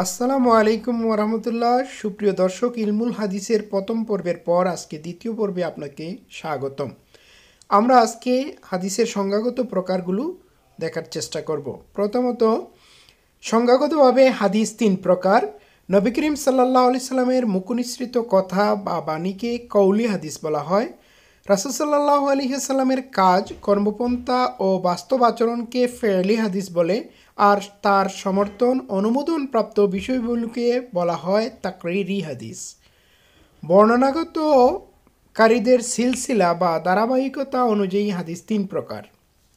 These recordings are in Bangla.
আসসালামু আলাইকুম ওরহামতুল্লাহ সুপ্রিয় দর্শক, ইলমুল হাদিসের প্রথম পর্বের পর আজকে দ্বিতীয় পর্বে আপনাকে স্বাগতম। আমরা আজকে হাদিসের সংজ্ঞাগত প্রকারগুলো দেখার চেষ্টা করব। প্রথমত, সংজ্ঞাগতভাবে হাদিস তিন প্রকার। নবী করিম সাল্লাহ আলি সাল্লামের মুখনিসৃত কথা বা বাণীকে কৌলি হাদিস বলা হয়। রাসুসাল্লাহ আলহিসাল্লামের কাজ, কর্মপন্থা ও বাস্তব আচরণকে ফেয়ারলি হাদিস বলে, আর তার সমর্থন অনুমোদন প্রাপ্ত বিষয়গুলোকে বলা হয় তাকরিরি হাদিস। বর্ণনাগত কারীদের সিলসিলা বা ধারাবাহিকতা অনুযায়ী হাদিস তিন প্রকার।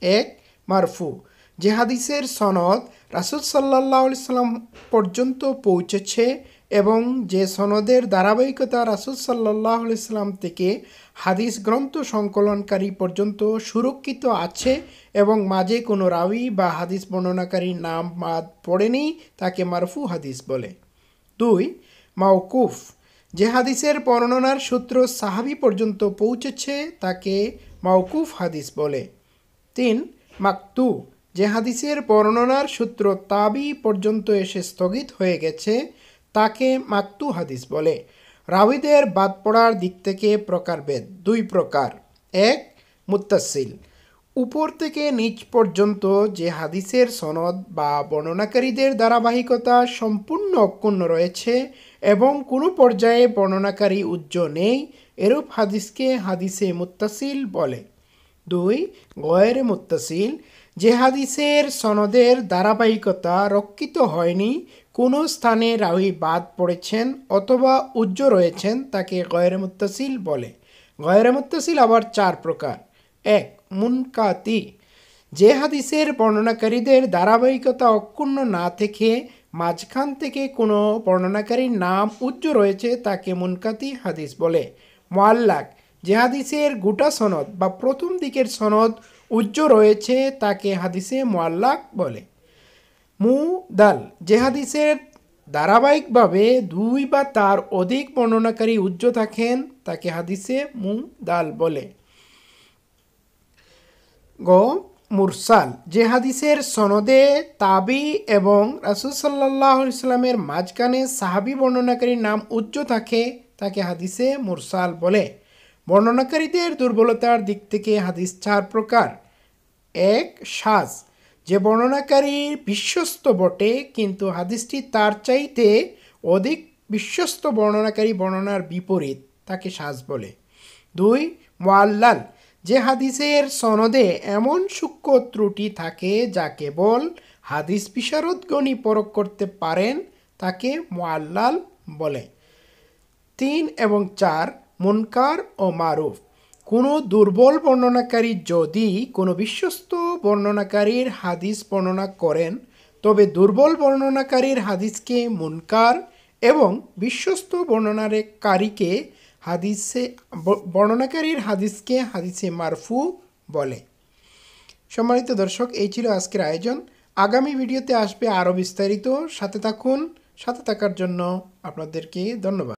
এক, মারফু যে হাদিসের সনদ রাসুল সাল্লাহ সাল্লাম পর্যন্ত পৌঁছেছে এবং যে সনদের ধারাবাহিকতা রাসুল সাল্লাহ সাল্লাম থেকে হাদিস গ্রন্থ সংকলনকারী পর্যন্ত সুরক্ষিত আছে এবং মাঝে কোনো রাবি বা হাদিস বর্ণনাকারীর নাম বাদ পড়েনি, তাকে মারফু হাদিস বলে। দুই, মাওকুফ। যে হাদিসের বর্ণনার সূত্র সাহাবি পর্যন্ত পৌঁছেছে, তাকে মাওকুফ হাদিস বলে। তিন, মাকতু। যে হাদিসের বর্ণনার সূত্র তাবি পর্যন্ত এসে স্থগিত হয়ে গেছে, তাকে মাকতু হাদিস বলে। রাবিদের বাদ পড়ার দিক থেকে প্রকারভেদ দুই প্রকার। এক মুত্তাসিল উপর থেকে নিচ পর্যন্ত যে হাদিসের সনদ বা বর্ণনাকারীদের ধারাবাহিকতা সম্পূর্ণ অক্ষুণ্ণ রয়েছে এবং কোনো পর্যায়ে বর্ণনাকারী উজ্জ্ব নেই, এরূপ হাদিসকে হাদিসে মুত্তাসিল বলে। দুই, গয়ের মুত্তাসিল যে হাদিসের সনদের ধারাবাহিকতা রক্ষিত হয়নি, কোনো স্থানে রাহি বাদ পড়েছেন অথবা উজ্জ্ব রয়েছেন তাকে গয়ের মুত্তাসিল বলে। গয়ের মুত্তাসিল আবার চার প্রকার। এক, মুনকাতি। যে হাদিসের বর্ণনাকারীদের ধারাবাহিকতা অক্ষুণ্ণ না থেকে মাঝখান থেকে কোনো বর্ণনাকারীর নাম উজ্জ রয়েছে তাকে মুনকাতি হাদিস বলে। মোয়াল্লাক। যে হাদিসের গোটা সনদ বা প্রথম দিকের সনদ উজ্জ রয়েছে তাকে হাদিসে মোয়াল্লাক বলে। মু দাল যে হাদিসের ধারাবাহিকভাবে দুই বা তার অধিক বর্ণনাকারী উজ্জ থাকেন, তাকে হাদিসে মু দাল বলে। গ, মুরসাল, যে হাদিসের সনদে তাবি এবং রাসুল সাল্লাহ ইসলামের মাঝখানে সাহাবি বর্ণনাকারীর নাম উজ্জ থাকে, তাকে হাদিসে মুরসাল বলে। বর্ণনাকারীদের দুর্বলতার দিক থেকে হাদিস চার প্রকার। এক, সাজ, যে বর্ণনাকারী বিশ্বস্ত বটে, কিন্তু হাদিসটি তার চাইতে অধিক বিশ্বস্ত বর্ণনাকারী বর্ণনার বিপরীত তাকে সাজ বলে। দুই মোয়াল্লাল যে হাদিসের সনদে এমন সূক্ষ্ম ত্রুটি থাকে যা কেবল হাদিস বিশারদগণই পরক করতে পারেন, তাকে মোয়াল্লাল বলে। তিন এবং চার মুনকার ও মারুফ। কোনো দুর্বল বর্ণনাকারী যদি কোনো বিশ্বস্ত বর্ণনাকারীর হাদিস বর্ণনা করেন, তবে দুর্বল বর্ণনাকারীর হাদিসকে মুনকার এবং বিশ্বস্ত বর্ণনাকারীকে হাদিসে, বর্ণনাকারীর হাদিসকে হাদিসে মারফু বলে। সম্মানিত দর্শক, এই ছিল আজকের আয়োজন। আগামী ভিডিওতে আসবে আরও বিস্তারিত। সাথে থাকুন, সাথে থাকার জন্য আপনাদেরকে ধন্যবাদ।